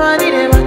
I need it.